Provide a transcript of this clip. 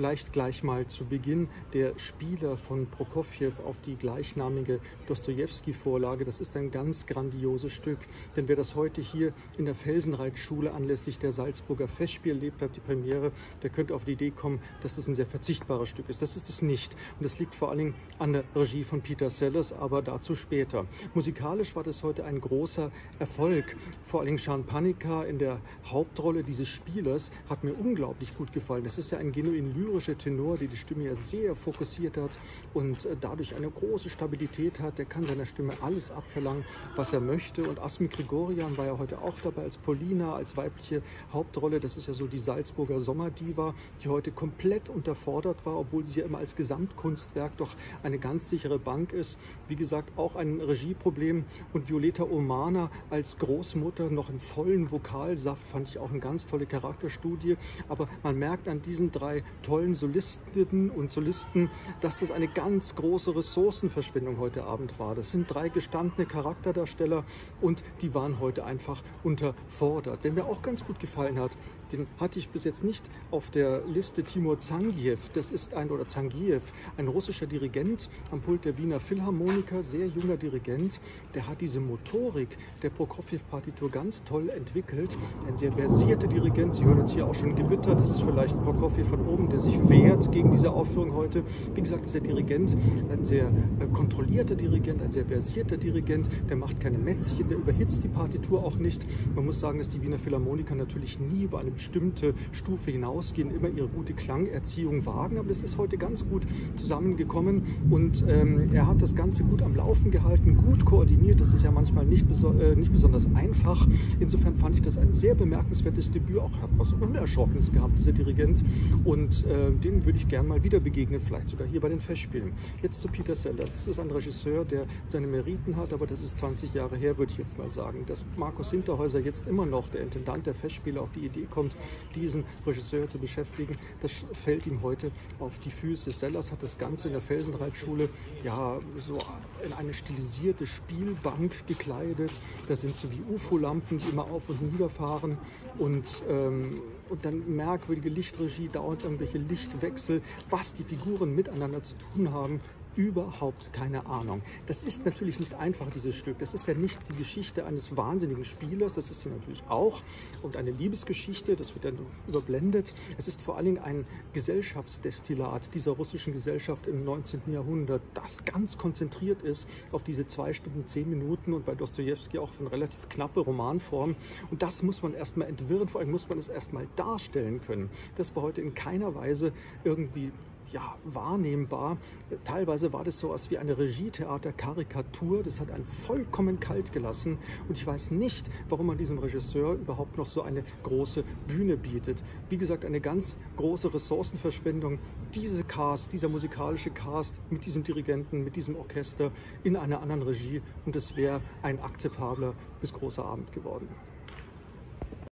Vielleicht gleich mal zu Beginn der Spieler von Prokofjew auf die gleichnamige Dostoevsky-Vorlage. Das ist ein ganz grandioses Stück, denn wer das heute hier in der Felsenreitschule anlässlich der Salzburger Festspiel erlebt hat, die Premiere, der könnte auf die Idee kommen, dass das ein sehr verzichtbares Stück ist. Das ist es nicht. Und das liegt vor allen Dingen an der Regie von Peter Sellers, aber dazu später. Musikalisch war das heute ein großer Erfolg. Vor allen Dingen Sean Panika in der Hauptrolle dieses Spielers hat mir unglaublich gut gefallen. Das ist ja ein genuin lyrischer Tenor, der die Stimme ja sehr fokussiert hat und äh, dadurch eine große Stabilität hat. Der kann seiner Stimme alles abverlangen, was er möchte. Und Asmi Grigorian war ja heute auch dabei als Polina, als weibliche Hauptrolle. Das ist ja so die Salzburger Sommerdiva, die heute komplett unterfordert war, obwohl sie ja immer als Gesamtkunstwerk doch eine ganz sichere Bank ist. Wie gesagt, auch ein Regieproblem. Und Violeta Omana als Großmutter noch im vollen Vokalsaft fand ich auch eine ganz tolle Charakterstudie. Aber man merkt an diesen drei tollen Solistinnen und Solisten, dass das eine ganz große Ressourcenverschwendung heute Abend war. Das sind drei gestandene Charakterdarsteller und die waren heute einfach unterfordert. Wer mir auch ganz gut gefallen hat, den hatte ich bis jetzt nicht auf der Liste Timur Zangiev. Das ist ein, oder Zangiev, ein russischer Dirigent am Pult der Wiener Philharmoniker, sehr junger Dirigent. Der hat diese Motorik der Prokofjew-Partitur ganz toll entwickelt. Ein sehr versierter Dirigent. Sie hören jetzt hier auch schon Gewitter. Das ist vielleicht Prokofjew von oben, der sich wehrt gegen diese Aufführung heute. Wie gesagt, dieser Dirigent, ein sehr äh, kontrollierter Dirigent, ein sehr versierter Dirigent. Der macht keine Mätzchen, der überhitzt die Partitur auch nicht. Man muss sagen, dass die Wiener Philharmoniker natürlich nie über eine bestimmte Stufe hinausgehen, immer ihre gute Klangerziehung wagen. Aber das ist heute ganz gut zusammengekommen und ähm, er hat das Ganze gut am Laufen gehalten, gut koordiniert. Das ist ja manchmal nicht, beso äh, nicht besonders einfach. Insofern fand ich das ein sehr bemerkenswertes Debüt. Auch hat was Unerschrockenes gehabt, dieser Dirigent. Und äh, den würde ich gern mal wieder begegnen, vielleicht sogar hier bei den Festspielen. Jetzt zu Peter Sellers. Das ist ein Regisseur, der seine Meriten hat, aber das ist 20 Jahre her, würde ich jetzt mal sagen. Dass Markus Hinterhäuser jetzt immer noch, der Intendant der Festspiele, auf die Idee kommt, diesen Regisseur zu beschäftigen. Das fällt ihm heute auf die Füße. Sellers hat das Ganze in der Felsenreitschule ja so in eine stilisierte Spielbank gekleidet. Da sind so wie UFO-Lampen, die immer auf und nieder fahren und ähm, und dann merkwürdige Lichtregie, dauernd irgendwelche Lichtwechsel, was die Figuren miteinander zu tun haben, überhaupt keine Ahnung. Das ist natürlich nicht einfach, dieses Stück. Das ist ja nicht die Geschichte eines wahnsinnigen Spielers, das ist sie natürlich auch. Und eine Liebesgeschichte, das wird dann überblendet. Es ist vor allen Dingen ein Gesellschaftsdestillat dieser russischen Gesellschaft im 19. Jahrhundert, das ganz konzentriert ist auf diese zwei Stunden, zehn Minuten und bei Dostoevsky auch von relativ knappe Romanform. Und das muss man erstmal entwirren, vor allem muss man es erstmal darstellen können. Das war heute in keiner Weise irgendwie ja, wahrnehmbar. Teilweise war das so etwas wie eine Regietheater-Karikatur. Das hat einen vollkommen kalt gelassen. Und ich weiß nicht, warum man diesem Regisseur überhaupt noch so eine große Bühne bietet. Wie gesagt, eine ganz große Ressourcenverschwendung. Diese Cast, dieser musikalische Cast mit diesem Dirigenten, mit diesem Orchester in einer anderen Regie. Und es wäre ein akzeptabler bis großer Abend geworden.